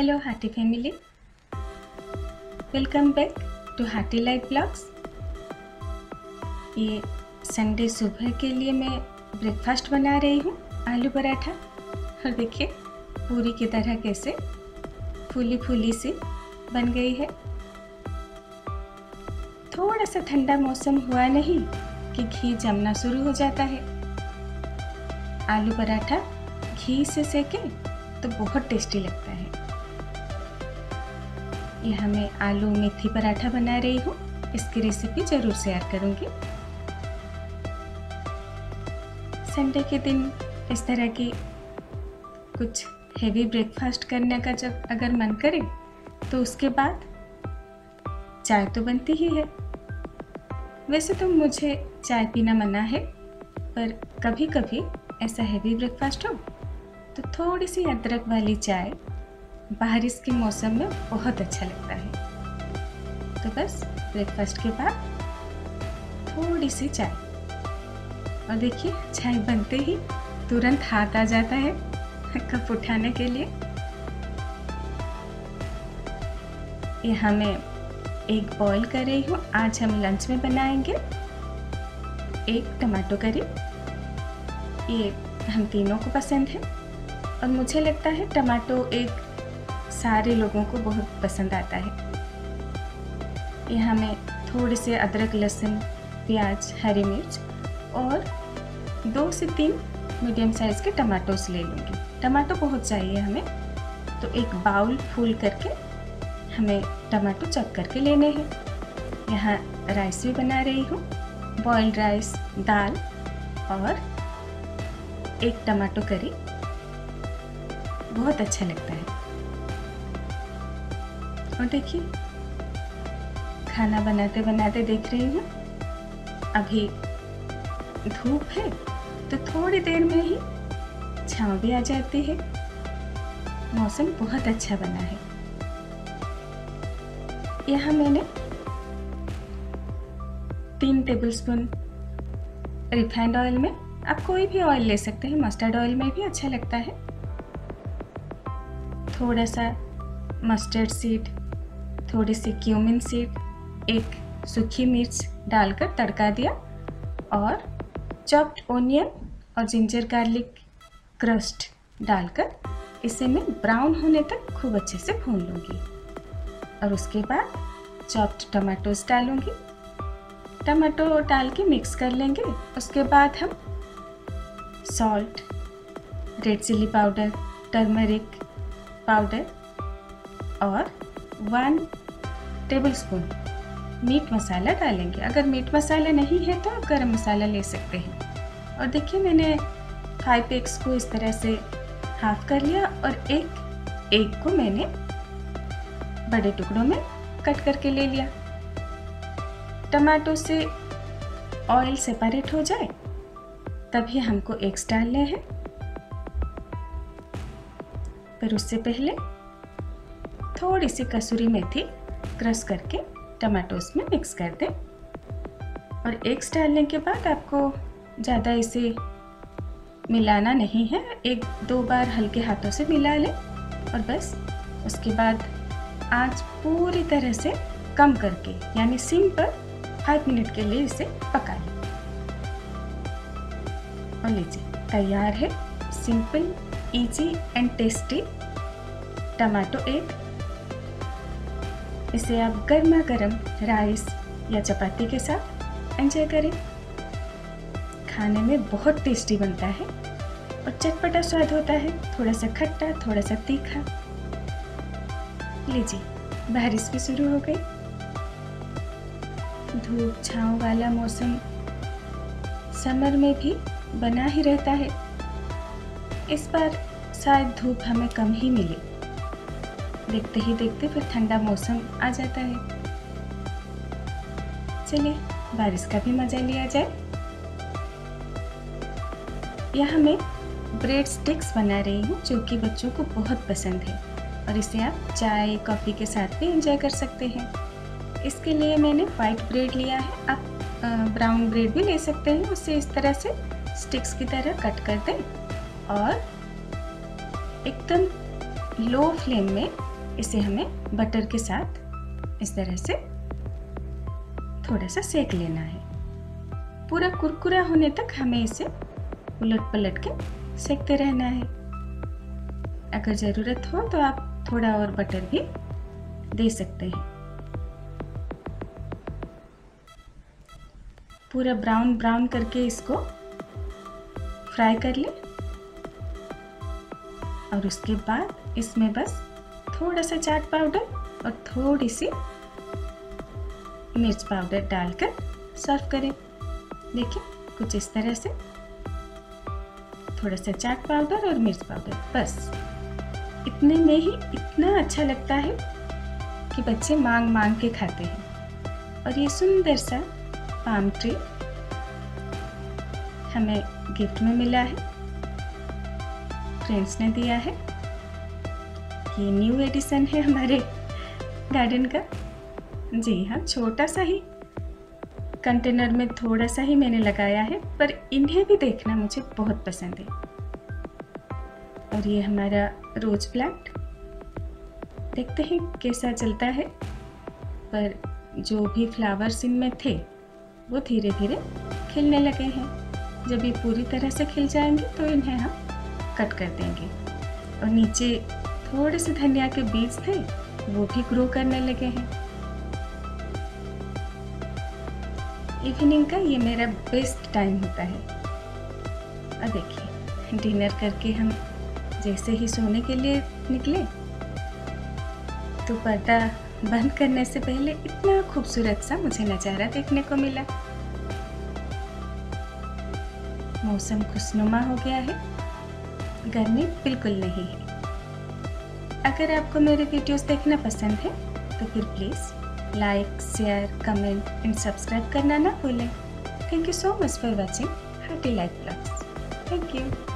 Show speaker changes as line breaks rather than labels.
Hello, Hearty family. Welcome back to Hearty Life Vlogs. ये Sunday सुबह के लिए मैं ब्रेकफास्ट बना रही हूँ आलू पराठा और देखिए पूरी की तरह कैसे फूली फूली सी बन गई है थोड़ा सा ठंडा मौसम हुआ नहीं कि घी जमना शुरू हो जाता है आलू पराठा घी से सेके तो बहुत टेस्टी लगता है यह मैं आलू मेथी पराठा बना रही हूँ। इसकी रेसिपी ज़रूर शेयर करूँगी। संडे के दिन इस तरह की कुछ हेवी ब्रेकफास्ट करने का जब अगर मन करे तो उसके बाद चाय तो बनती ही है। वैसे तो मुझे चाय पीना मना है, पर कभी कभी ऐसा हैवी ब्रेकफास्ट हो तो थोड़ी सी अदरक वाली चाय बारिश के मौसम में बहुत अच्छा लगता है। तो बस ब्रेकफास्ट के बाद थोड़ी सी चाय। और देखिए, चाय बनते ही तुरंत हाथ आ जाता है कप उठाने के लिए। यहाँ मैं एक बॉईल कर रही हूँ। आज हम लंच में बनाएँगे एक टमाटो करी। ये हम तीनों को पसंद है। और मुझे लगता है टमाटो एक सारे लोगों को बहुत पसंद आता है। यहाँ मैं थोड़े से अदरक, लहसुन, प्याज, हरी मिर्च और दो से तीन मीडियम साइज़ के टमाटोस ले लूँगी। टमाटो बहुत चाहिए हमें तो एक बाउल फूल करके हमें टमाटो चक करके लेने हैं। यहाँ राइस भी बना रही हूँ बॉइल्ड राइस दाल और एक टमाटो करी बहुत अच्छा लगता है। और देखिए, खाना बनाते बनाते देख रही हूँ। अभी धूप है तो थोड़ी देर में ही छाँव भी आ जाती है। मौसम बहुत अच्छा बना है। यहाँ मैंने तीन टेबलस्पून रिफाइंड ऑयल में, आप कोई भी ऑयल ले सकते हैं मस्टर्ड ऑयल में भी अच्छा लगता है। थोड़ा सा मस्टर्ड सीड थोड़ी सी क्यूमिन सीड एक सूखी मिर्च डालकर तड़का दिया और चॉप्ड ओनियन और जिंजर गार्लिक क्रस्ट डालकर इसे मैं ब्राउन होने तक खूब अच्छे से भून लूँगी। और उसके बाद चॉप्ड टमाटोज डालूँगी। टमाटो डाल के मिक्स कर लेंगे। उसके बाद हम salt red chilli powder turmeric powder और वन टेबल स्पून मीट मसाला डालेंगे। अगर मीट मसाला नहीं है तो आप गर्म मसाला ले सकते हैं। और देखिए मैंने फाइव एग्स को इस तरह से हाफ़ कर लिया और एक एग को मैंने बड़े टुकड़ों में कट करके ले लिया। टमाटो से ऑयल सेपरेट हो जाए, तभी हमको एग्स डालने हैं। पर उससे पहले थोड़ी सी कसूरी मेथी क्रश करके टमाटोस में मिक्स कर दें। और एग्स डालने के बाद आपको ज़्यादा इसे मिलाना नहीं है। एक दो बार हल्के हाथों से मिला लें और बस उसके बाद आज पूरी तरह से कम करके, यानी सिम पर फाइव मिनट के लिए इसे पका लें। और लीजिए, तैयार है simple, easy and tasty tomato egg. इसे आप गर्मा गर्म राइस या चपाती के साथ एंजॉय करें। खाने में बहुत टेस्टी बनता है और चटपटा स्वाद होता है थोड़ा सा खट्टा थोड़ा सा तीखा। लीजिए, बारिश भी शुरू हो गई। धूप छाँव वाला मौसम समर में भी बना ही रहता है। इस बार शायद धूप हमें कम ही मिली। देखते ही देखते फिर ठंडा मौसम आ जाता है। चलिए, बारिश का भी मज़ा लिया जाए। यहाँ मैं ब्रेड स्टिक्स बना रही हूँ, जो कि बच्चों को बहुत पसंद है, और इसे आप चाय, कॉफ़ी के साथ भी एंजॉय कर सकते हैं। इसके लिए मैंने वाइट ब्रेड लिया है। आप ब्राउन ब्रेड भी ले सकते हैं, उसे इस तरह से स्टिक्स की तरह कट कर दें, और एकदम लो फ्लेम में इसे हमें बटर के साथ इस तरह से थोड़ा सा सेक लेना है। पूरा कुरकुरा होने तक हमें इसे उलट पलट के सेकते रहना है। अगर ज़रूरत हो तो आप थोड़ा और बटर भी दे सकते हैं। पूरा ब्राउन ब्राउन करके इसको फ्राई कर लें। और उसके बाद इसमें बस थोड़ा सा चाट पाउडर और थोड़ी सी मिर्च पाउडर डालकर सर्व करें। देखिए, कुछ इस तरह से। थोड़ा सा चाट पाउडर और मिर्च पाउडर, बस। इतने में ही इतना अच्छा लगता है कि बच्चे मांग मांग के खाते हैं। और ये सुंदर सा पाम ट्री हमें गिफ्ट में मिला है। फ्रेंड्स ने दिया है। ये न्यू एडिशन है हमारे गार्डन का। जी हाँ छोटा सा ही कंटेनर में थोड़ा सा ही मैंने लगाया है, पर इन्हें भी देखना मुझे बहुत पसंद है। और ये हमारा रोज प्लांट देखते हैं कैसा चलता है। पर जो भी फ्लावर्स इनमें थे, वो धीरे धीरे खिलने लगे हैं। जब ये पूरी तरह से खिल जाएँगे तो इन्हें हम कट कर देंगे। और नीचे थोड़े से धनिया के बीज थे, वो भी ग्रो करने लगे हैं। इवनिंग का ये मेरा बेस्ट टाइम होता है। अब देखिए डिनर करके हम जैसे ही सोने के लिए निकले तो पर्दा बंद करने से पहले इतना खूबसूरत सा मुझे नज़ारा देखने को मिला। मौसम खुशनुमा हो गया है। गर्मी बिल्कुल नहीं है। अगर आपको मेरे वीडियोस देखना पसंद है तो फिर please like share comment and subscribe करना ना भूलें। Thank you so much for watching happy life blogs thank you